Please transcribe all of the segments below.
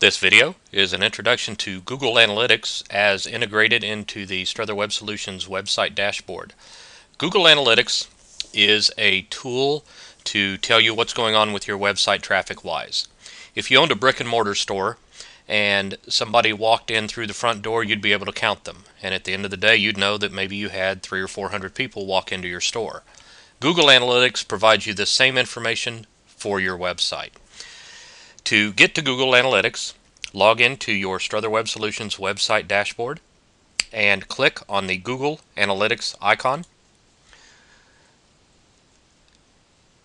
This video is an introduction to Google Analytics as integrated into the Strother Web Solutions website dashboard. Google Analytics is a tool to tell you what's going on with your website traffic wise. If you owned a brick and mortar store and somebody walked in through the front door, you'd be able to count them. And at the end of the day, you'd know that maybe you had three or four hundred people walk into your store. Google Analytics provides you the same information for your website. To get to Google Analytics, log into your Strother Web Solutions website dashboard and click on the Google Analytics icon.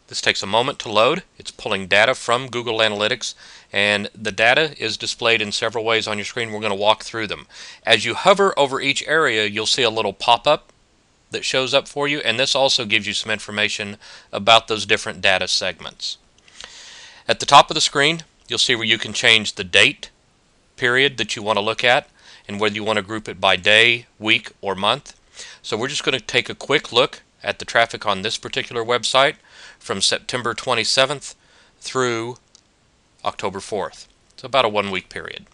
This takes a moment to load. It's pulling data from Google Analytics and the data is displayed in several ways on your screen. We're going to walk through them. As you hover over each area, you'll see a little pop-up that shows up for you and this also gives you some information about those different data segments. At the top of the screen, you'll see where you can change the date period that you want to look at and whether you want to group it by day, week, or month. So we're just going to take a quick look at the traffic on this particular website from September 27th through October 4th. It's about a one week period.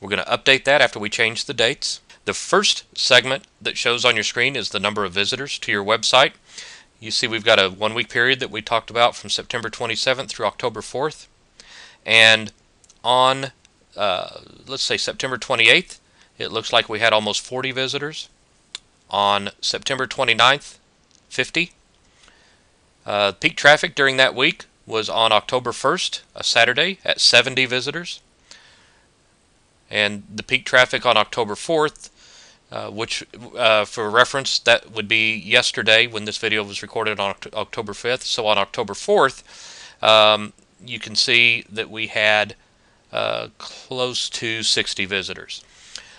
We're going to update that after we change the dates. The first segment that shows on your screen is the number of visitors to your website. You see we've got a one week period that we talked about from September 27th through October 4th. And on, uh, let's say, September 28th, it looks like we had almost 40 visitors. On September 29th, 50. Uh, peak traffic during that week was on October 1st, a Saturday, at 70 visitors. And the peak traffic on October 4th uh, which uh, for reference that would be yesterday when this video was recorded on October 5th so on October 4th um, you can see that we had uh, close to 60 visitors.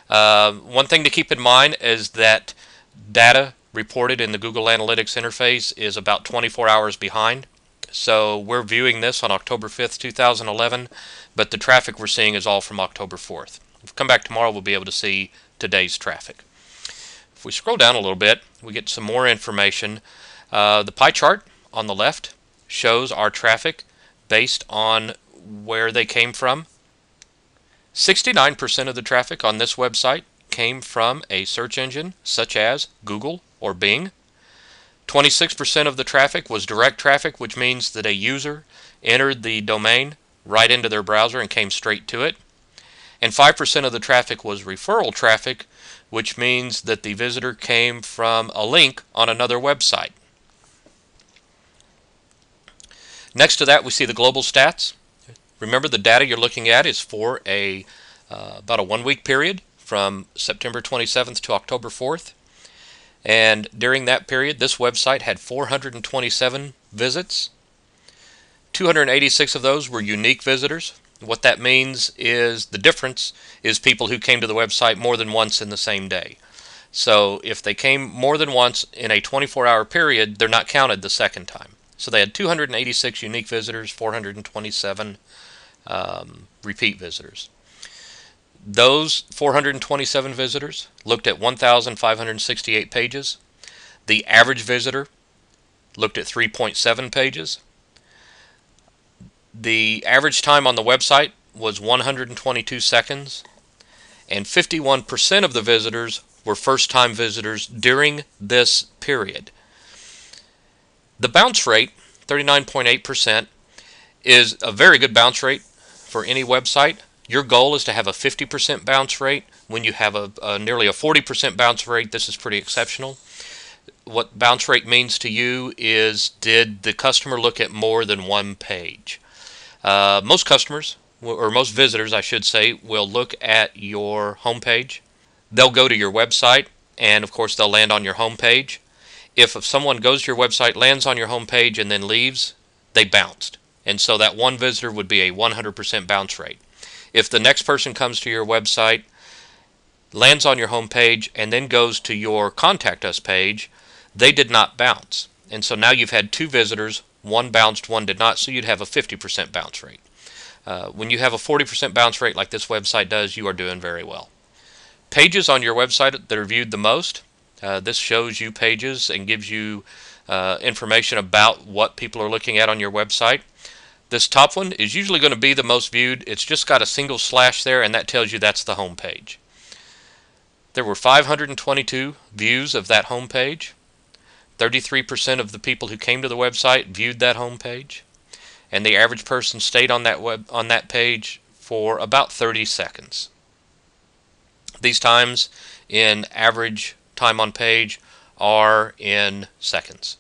Uh, one thing to keep in mind is that data reported in the Google Analytics interface is about 24 hours behind. So we're viewing this on October 5th 2011 but the traffic we're seeing is all from October 4th if we come back tomorrow we'll be able to see today's traffic. If we scroll down a little bit, we get some more information. Uh, the pie chart on the left shows our traffic based on where they came from. 69% of the traffic on this website came from a search engine such as Google or Bing. 26% of the traffic was direct traffic, which means that a user entered the domain right into their browser and came straight to it and 5% of the traffic was referral traffic, which means that the visitor came from a link on another website. Next to that, we see the global stats. Remember, the data you're looking at is for a uh, about a one-week period from September 27th to October 4th. And during that period, this website had 427 visits. 286 of those were unique visitors, what that means is the difference is people who came to the website more than once in the same day. So if they came more than once in a 24 hour period, they're not counted the second time. So they had 286 unique visitors, 427 um, repeat visitors. Those 427 visitors looked at 1,568 pages. The average visitor looked at 3.7 pages. The average time on the website was 122 seconds, and 51% of the visitors were first time visitors during this period. The bounce rate, 39.8%, is a very good bounce rate for any website. Your goal is to have a 50% bounce rate. When you have a, a nearly a 40% bounce rate, this is pretty exceptional. What bounce rate means to you is did the customer look at more than one page? Uh, most customers, or most visitors, I should say, will look at your homepage. They'll go to your website, and of course, they'll land on your homepage. If, if someone goes to your website, lands on your homepage, and then leaves, they bounced. And so that one visitor would be a 100% bounce rate. If the next person comes to your website, lands on your homepage, and then goes to your Contact Us page, they did not bounce. And so now you've had two visitors, one bounced, one did not, so you'd have a 50% bounce rate. Uh, when you have a 40% bounce rate like this website does, you are doing very well. Pages on your website that are viewed the most, uh, this shows you pages and gives you uh, information about what people are looking at on your website. This top one is usually going to be the most viewed. It's just got a single slash there, and that tells you that's the home page. There were 522 views of that home page. 33% of the people who came to the website viewed that homepage, and the average person stayed on that web on that page for about 30 seconds. These times in average time on page are in seconds.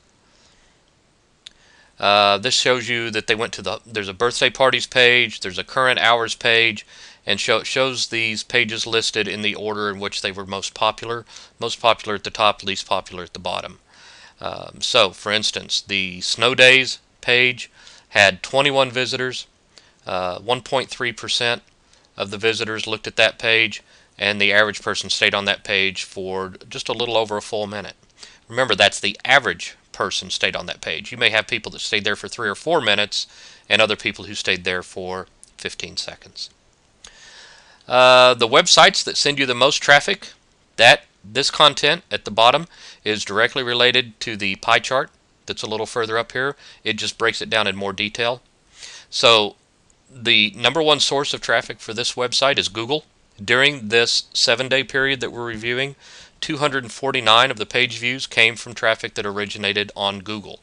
Uh, this shows you that they went to the there's a birthday parties page, there's a current hours page, and show, shows these pages listed in the order in which they were most popular. Most popular at the top, least popular at the bottom. Um, so, for instance, the snow days page had 21 visitors. 1.3% uh, of the visitors looked at that page, and the average person stayed on that page for just a little over a full minute. Remember, that's the average person stayed on that page. You may have people that stayed there for three or four minutes, and other people who stayed there for 15 seconds. Uh, the websites that send you the most traffic, that this content at the bottom is directly related to the pie chart that's a little further up here. It just breaks it down in more detail. So the number one source of traffic for this website is Google. During this seven day period that we're reviewing, 249 of the page views came from traffic that originated on Google.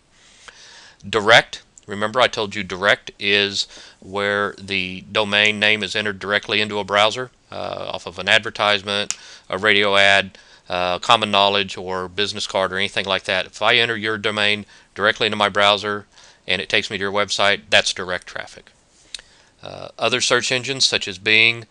Direct, remember I told you direct is where the domain name is entered directly into a browser off of an advertisement, a radio ad, uh, common knowledge, or business card, or anything like that. If I enter your domain directly into my browser and it takes me to your website, that's direct traffic. Uh, other search engines such as Bing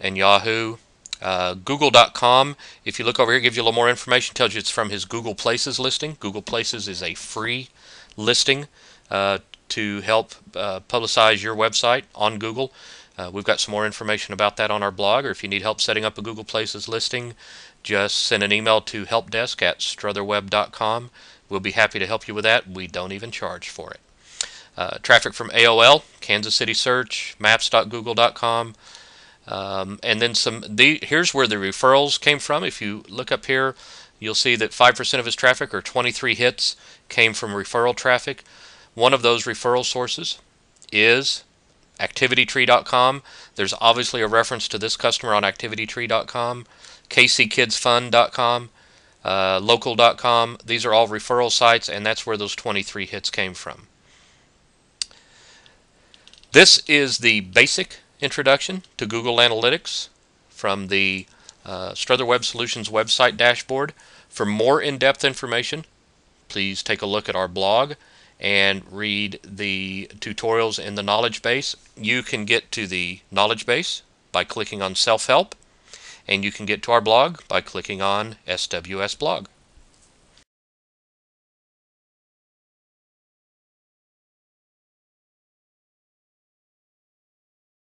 and Yahoo uh, Google.com, if you look over here, gives you a little more information. Tells you it's from his Google Places listing. Google Places is a free listing uh, to help uh, publicize your website on Google. Uh, we've got some more information about that on our blog, or if you need help setting up a Google Places listing, just send an email to helpdesk at strotherweb.com. We'll be happy to help you with that. We don't even charge for it. Uh, traffic from AOL, Kansas City Search, maps.google.com, um, and then some. The, here's where the referrals came from. If you look up here, you'll see that 5% of his traffic, or 23 hits, came from referral traffic. One of those referral sources is ActivityTree.com. There's obviously a reference to this customer on ActivityTree.com, KCKidsFund.com, uh, Local.com. These are all referral sites, and that's where those 23 hits came from. This is the basic introduction to Google Analytics from the uh, Strother Web Solutions website dashboard. For more in-depth information, please take a look at our blog and read the tutorials in the knowledge base. You can get to the knowledge base by clicking on self-help and you can get to our blog by clicking on SWS blog.